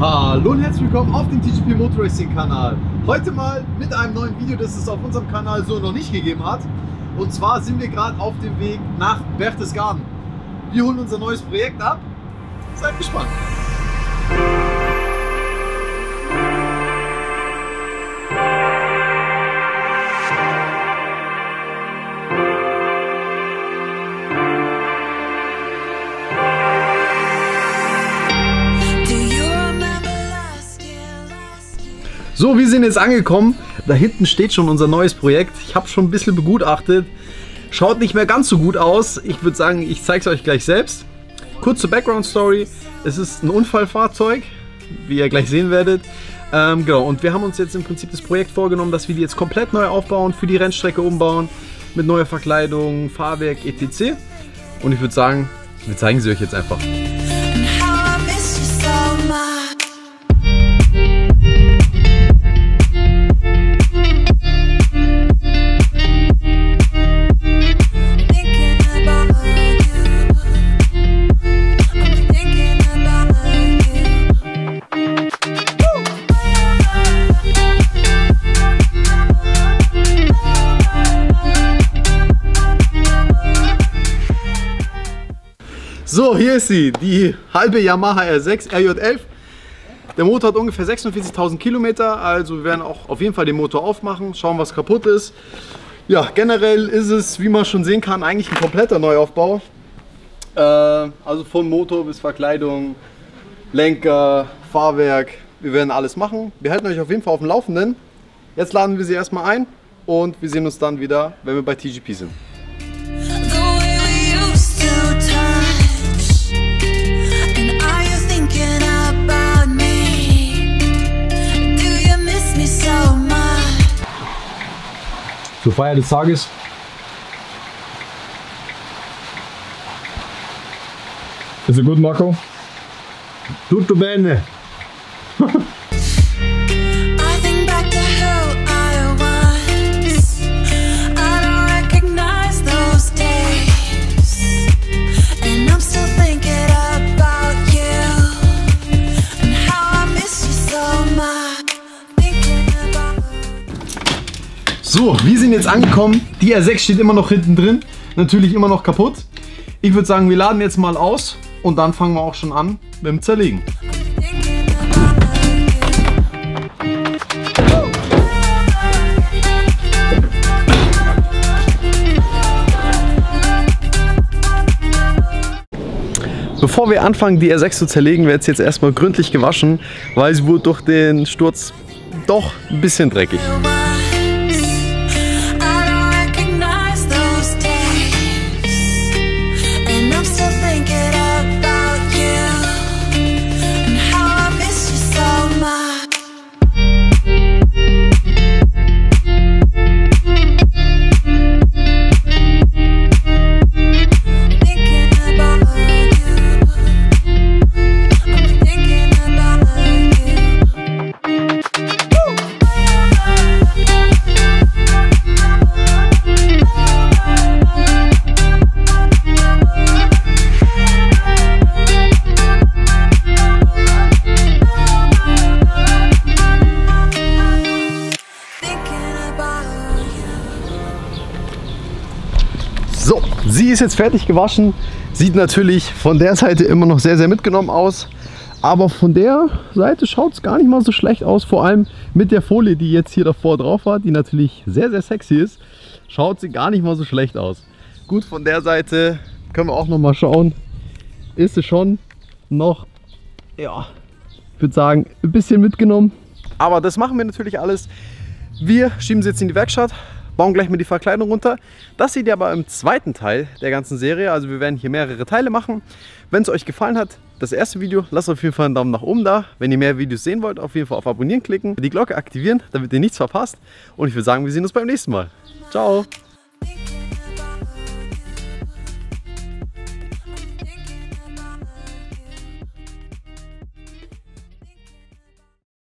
Hallo und herzlich willkommen auf dem TGP Motorracing Kanal. Heute mal mit einem neuen Video, das es auf unserem Kanal so noch nicht gegeben hat. Und zwar sind wir gerade auf dem Weg nach Berchtesgaden. Wir holen unser neues Projekt ab. Seid gespannt. So, wir sind jetzt angekommen. Da hinten steht schon unser neues Projekt. Ich habe schon ein bisschen begutachtet. Schaut nicht mehr ganz so gut aus. Ich würde sagen, ich zeige es euch gleich selbst. Kurze Background Story. Es ist ein Unfallfahrzeug, wie ihr gleich sehen werdet. Ähm, genau, und wir haben uns jetzt im Prinzip das Projekt vorgenommen, dass wir die jetzt komplett neu aufbauen, für die Rennstrecke umbauen, mit neuer Verkleidung, Fahrwerk, etc. Und ich würde sagen, wir zeigen sie euch jetzt einfach. So, hier ist sie, die halbe Yamaha R6 RJ11. Der Motor hat ungefähr 46.000 Kilometer, also wir werden auch auf jeden Fall den Motor aufmachen, schauen, was kaputt ist. Ja, generell ist es, wie man schon sehen kann, eigentlich ein kompletter Neuaufbau. Äh, also von Motor bis Verkleidung, Lenker, Fahrwerk, wir werden alles machen. Wir halten euch auf jeden Fall auf dem Laufenden. Jetzt laden wir sie erstmal ein und wir sehen uns dann wieder, wenn wir bei TGP sind. Zur Feier des Tages. Ist es gut, Marco? Tutto bene. So, wir sind jetzt angekommen. Die R6 steht immer noch hinten drin. Natürlich immer noch kaputt. Ich würde sagen, wir laden jetzt mal aus und dann fangen wir auch schon an mit dem Zerlegen. Bevor wir anfangen, die R6 zu zerlegen, wird es jetzt erstmal gründlich gewaschen, weil sie wurde durch den Sturz doch ein bisschen dreckig. So, sie ist jetzt fertig gewaschen. Sieht natürlich von der Seite immer noch sehr, sehr mitgenommen aus. Aber von der Seite schaut es gar nicht mal so schlecht aus. Vor allem mit der Folie, die jetzt hier davor drauf war, die natürlich sehr, sehr sexy ist, schaut sie gar nicht mal so schlecht aus. Gut, von der Seite können wir auch noch mal schauen. Ist sie schon noch, ja, ich würde sagen, ein bisschen mitgenommen. Aber das machen wir natürlich alles. Wir schieben sie jetzt in die Werkstatt, bauen gleich mal die Verkleidung runter. Das seht ihr aber im zweiten Teil der ganzen Serie. Also wir werden hier mehrere Teile machen. Wenn es euch gefallen hat, das erste Video, lasst auf jeden Fall einen Daumen nach oben da. Wenn ihr mehr Videos sehen wollt, auf jeden Fall auf Abonnieren klicken, die Glocke aktivieren, damit ihr nichts verpasst. Und ich würde sagen, wir sehen uns beim nächsten Mal. Ciao!